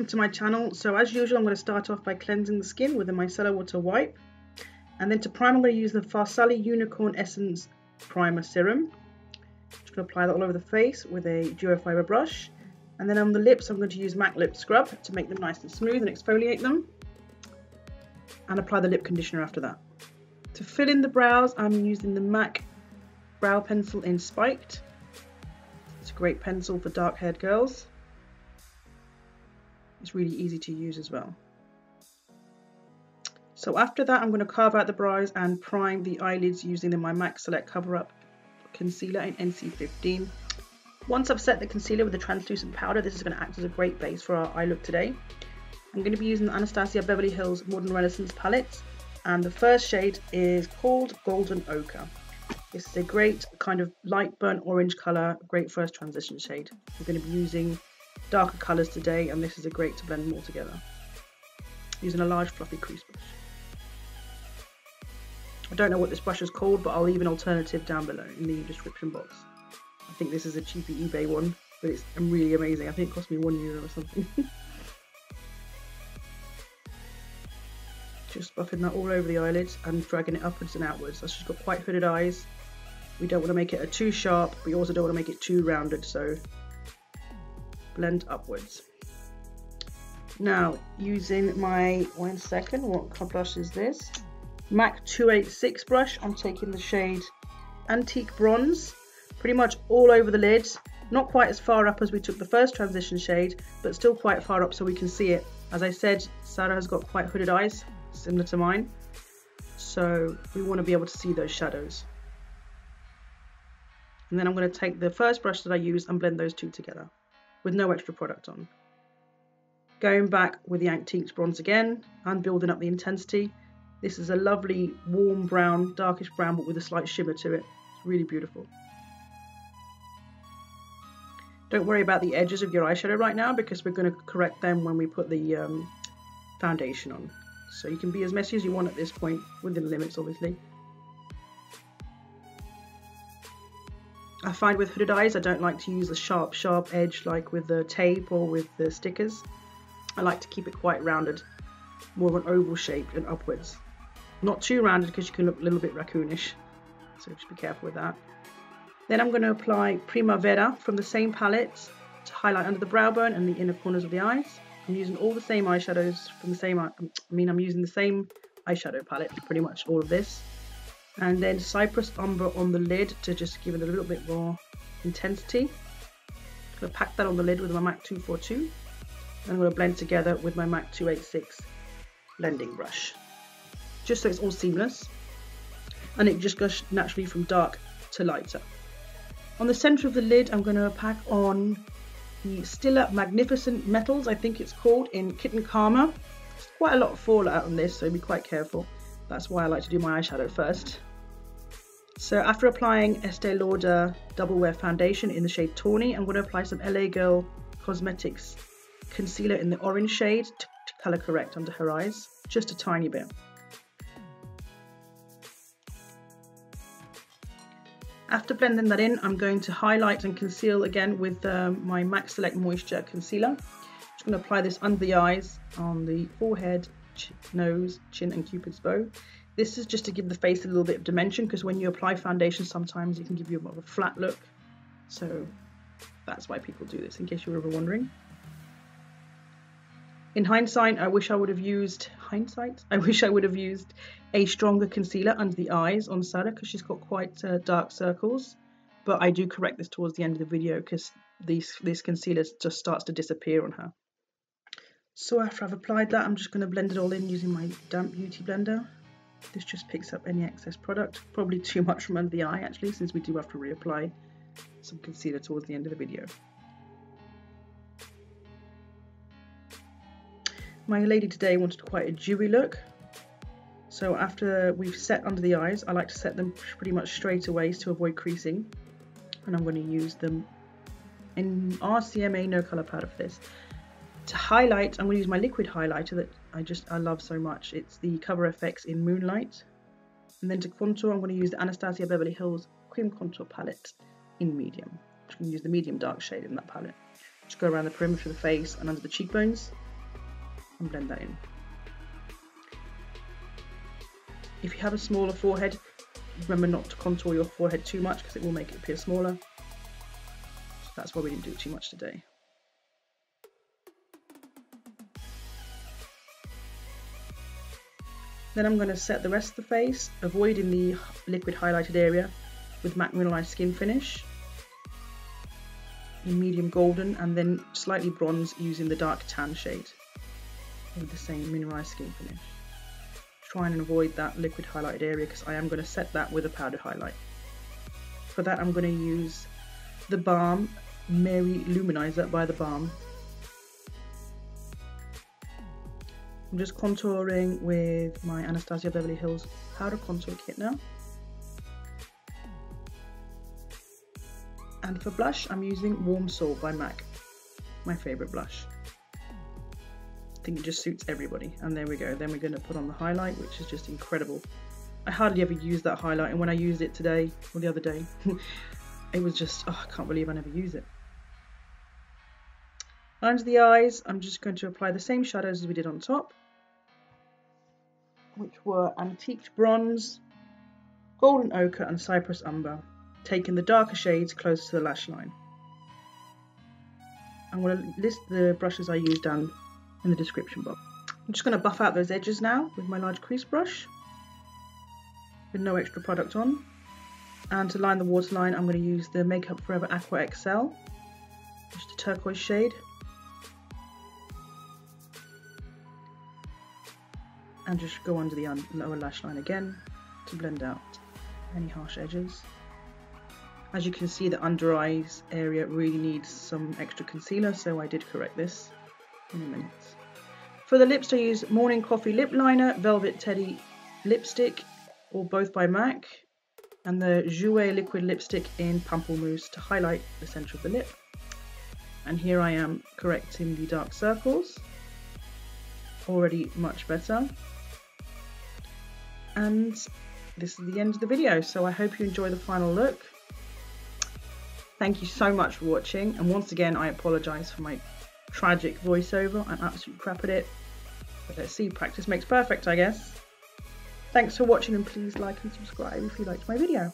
welcome to my channel. So as usual, I'm going to start off by cleansing the skin with a micellar water wipe. And then to prime, I'm going to use the Farsali Unicorn Essence Primer Serum. I'm just going to apply that all over the face with a duo-fiber brush. And then on the lips, I'm going to use MAC Lip Scrub to make them nice and smooth and exfoliate them. And apply the lip conditioner after that. To fill in the brows, I'm using the MAC Brow Pencil in Spiked. It's a great pencil for dark-haired girls. It's really easy to use as well. So after that, I'm going to carve out the brows and prime the eyelids using the my MAC Select Cover Up Concealer in NC15. Once I've set the concealer with the translucent powder, this is going to act as a great base for our eye look today. I'm going to be using the Anastasia Beverly Hills Modern Renaissance palette, and the first shade is called Golden Ochre. This is a great kind of light burnt orange colour, great first transition shade. We're going to be using darker colours today and this is a great to blend all together. Using a large fluffy crease brush. I don't know what this brush is called but I'll leave an alternative down below in the description box. I think this is a cheapy eBay one but it's really amazing. I think it cost me one euro or something. just buffing that all over the eyelids and dragging it upwards and outwards. So she's got quite hooded eyes. We don't want to make it a too sharp, but we also don't want to make it too rounded, so blend upwards. Now, using my, one second, what blush is this? MAC 286 brush, I'm taking the shade Antique Bronze, pretty much all over the lid, not quite as far up as we took the first transition shade, but still quite far up so we can see it. As I said, Sarah has got quite hooded eyes, similar to mine, so we want to be able to see those shadows. And then I'm going to take the first brush that I used and blend those two together with no extra product on. Going back with the Antiques Bronze again and building up the intensity. This is a lovely warm brown, darkish brown, but with a slight shimmer to it. It's really beautiful. Don't worry about the edges of your eyeshadow right now because we're going to correct them when we put the um, foundation on. So you can be as messy as you want at this point, within limits obviously. I find with hooded eyes I don't like to use a sharp sharp edge like with the tape or with the stickers. I like to keep it quite rounded, more of an oval shape and upwards. Not too rounded because you can look a little bit raccoonish, so just be careful with that. Then I'm going to apply Primavera from the same palette to highlight under the brow bone and the inner corners of the eyes. I'm using all the same eyeshadows from the same, I mean I'm using the same eyeshadow palette pretty much all of this and then Cypress Umber on the lid to just give it a little bit more intensity. I'm going to pack that on the lid with my MAC 242 and I'm going to blend together with my MAC 286 blending brush just so it's all seamless and it just goes naturally from dark to lighter. On the centre of the lid I'm going to pack on the Stila Magnificent Metals I think it's called in Kitten Karma. There's quite a lot of fallout on this so be quite careful. That's why I like to do my eyeshadow first. So after applying Estee Lauder Double Wear Foundation in the shade Tawny, I'm going to apply some LA Girl Cosmetics concealer in the orange shade to, colour correct under her eyes, just a tiny bit. After blending that in, I'm going to highlight and conceal again with um, my MAC Select Moisture Concealer. I'm just going to apply this under the eyes, on the forehead, nose, chin and cupid's bow. This is just to give the face a little bit of dimension because when you apply foundation sometimes it can give you a more of a flat look. So that's why people do this in case you were ever wondering. In hindsight, I wish I would have used hindsight. I wish I would have used a stronger concealer under the eyes on Sarah because she's got quite uh, dark circles. But I do correct this towards the end of the video because these this concealer just starts to disappear on her. So after I've applied that, I'm just going to blend it all in using my damp beauty blender. This just picks up any excess product, probably too much from under the eye actually, since we do have to reapply some concealer towards the end of the video. My lady today wanted quite a dewy look, so after we've set under the eyes, I like to set them pretty much straight away to avoid creasing, and I'm going to use them in RCMA no colour powder for this. To highlight, I'm going to use my liquid highlighter that I just I love so much. It's the Cover FX in Moonlight. And then to contour, I'm going to use the Anastasia Beverly Hills Cream Contour Palette in medium. I'm going to use the medium dark shade in that palette. Just go around the perimeter of the face and under the cheekbones. and blend that in. If you have a smaller forehead, remember not to contour your forehead too much because it will make it appear smaller. So that's why we didn't do too much today. Then I'm going to set the rest of the face, avoiding the liquid highlighted area with MAC Mineralized Skin Finish in medium golden and then slightly bronze using the dark tan shade with the same mineralized skin finish. Try and avoid that liquid highlighted area because I am going to set that with a powdered highlight. For that I'm going to use the Balm Mary-Lou Manizer by the Balm. I'm just contouring with my Anastasia Beverly Hills powder contour kit now. And for blush, I'm using Warm Soul by MAC, my favourite blush. I think it just suits everybody. And there we go. Then we're going to put on the highlight, which is just incredible. I hardly ever use that highlight, and when I used it today, or the other day, it was just, oh, I can't believe I never use it. Under the eyes, I'm just going to apply the same shadows as we did on top, which were Antiqued Bronze, Golden Ochre, and Cypress Umber taking the darker shades closer to the lash line. I'm going to list the brushes I used down in the description box. I'm just going to buff out those edges now with my large crease brush with no extra product on. And to line the waterline, I'm going to use the Makeup Forever Aqua XL, just a turquoise shade. And just go under the lower lash line again to blend out any harsh edges. As you can see the under eyes area really needs some extra concealer so I did correct this in a minute. For the lips I use Morning Coffee Lip Liner, Velvet Teddy Lipstick or both by MAC and the Jouer Liquid Lipstick in Pamplemousse to highlight the centre of the lip. And here I am correcting the dark circles. Already much better. And this is the end of the video so I hope you enjoy the final look. Thank you so much for watching, and once again, I apologise for my tragic voiceover. I'm absolutely crap at it. But let's see, practice makes perfect, I guess. Thanks for watching, and please like and subscribe if you liked my video.